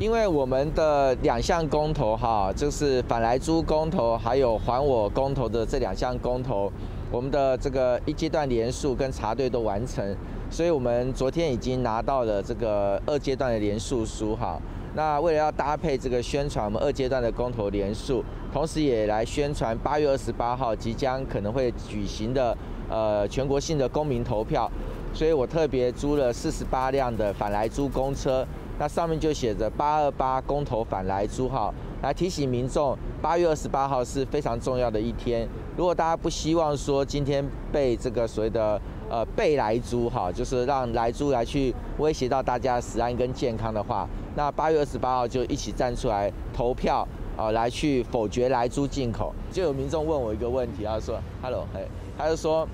因为我们的两项公投哈，就是反来租公投，还有还我公投的这两项公投，我们的这个一阶段联署跟查对都完成，所以我们昨天已经拿到了这个二阶段的联署书哈。那为了要搭配这个宣传我们二阶段的公投联署，同时也来宣传八月二十八号即将可能会举行的呃全国性的公民投票，所以我特别租了四十八辆的反来租公车。那上面就写着八二八公投反来租号，来提醒民众，八月二十八号是非常重要的一天。如果大家不希望说今天被这个所谓的呃被来租哈，就是让来租来去威胁到大家的食安跟健康的话，那八月二十八号就一起站出来投票啊，来去否决来租进口。就有民众问我一个问题，他说：“Hello，嘿，他就说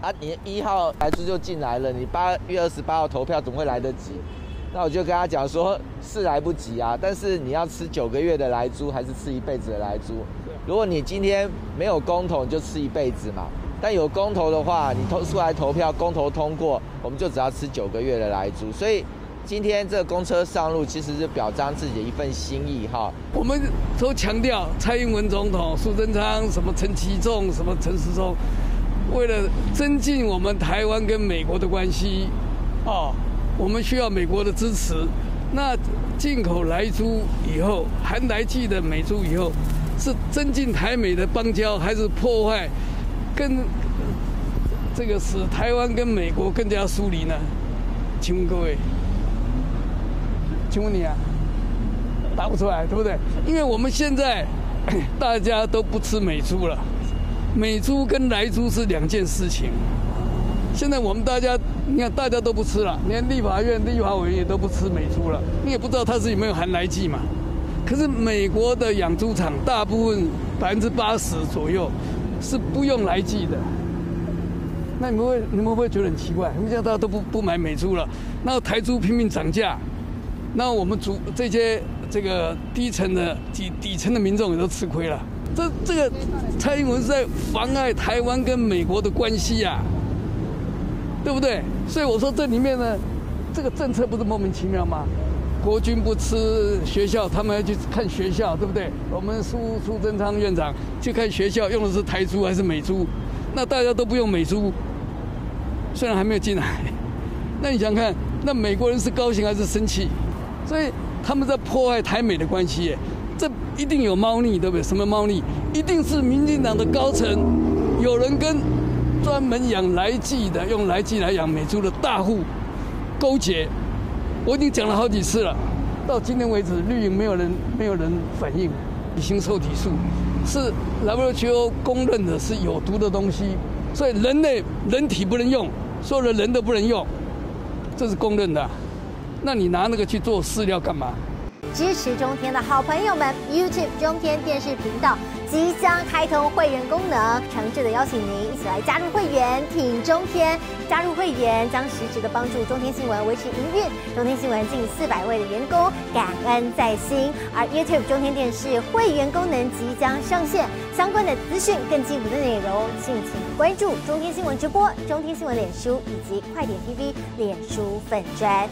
啊，你一号来租就进来了，你八月二十八号投票怎么会来得及？”那我就跟他讲说，是来不及啊，但是你要吃九个月的来租，还是吃一辈子的来租？如果你今天没有公投，就吃一辈子嘛。但有公投的话，你投出来投票，公投通过，我们就只要吃九个月的来租。所以今天这个公车上路，其实是表彰自己的一份心意哈。我们都强调，蔡英文总统、苏贞昌、什么陈其仲、什么陈时中，为了增进我们台湾跟美国的关系，哦。我们需要美国的支持。那进口来猪以后，含来剂的美猪以后，是增进台美的邦交，还是破坏，跟这个使台湾跟美国更加疏离呢？请问各位，请问你啊，答不出来，对不对？因为我们现在 大家都不吃美猪了，美猪跟来猪是两件事情。现在我们大家，你看大家都不吃了，连立法院立法委员也都不吃美猪了。你也不知道它是有没有含来剂嘛？可是美国的养猪场大部分百分之八十左右是不用来剂的。那你们会你们会不会觉得很奇怪？为什么大家都不不买美猪了？那台猪拼命涨价，那我们主这些这个低层的底底层的民众也都吃亏了。这这个蔡英文是在妨碍台湾跟美国的关系呀。对不对？所以我说这里面呢，这个政策不是莫名其妙吗？国军不吃学校，他们要去看学校，对不对？我们苏苏贞昌院长去看学校，用的是台珠还是美珠？那大家都不用美珠，虽然还没有进来。那你想看，那美国人是高兴还是生气？所以他们在破坏台美的关系，这一定有猫腻，对不对？什么猫腻？一定是民进党的高层有人跟。专门养来剂的，用来剂来养美猪的大户勾结，我已经讲了好几次了。到今天为止，绿营没有人没有人反应。乙型受体素是 WHO 公认的是有毒的东西，所以人类人体不能用，所有的人都不能用，这是公认的。那你拿那个去做饲料干嘛？支持中天的好朋友们，YouTube 中天电视频道。即将开通会员功能，诚挚的邀请您一起来加入会员，挺中天。加入会员将实质的帮助中天新闻维持营运。中天新闻近四百位的员工感恩在心。而 YouTube 中天电视会员功能即将上线，相关的资讯更进一步的内容，敬请关注中天新闻直播、中天新闻脸书以及快点 TV 脸书粉专。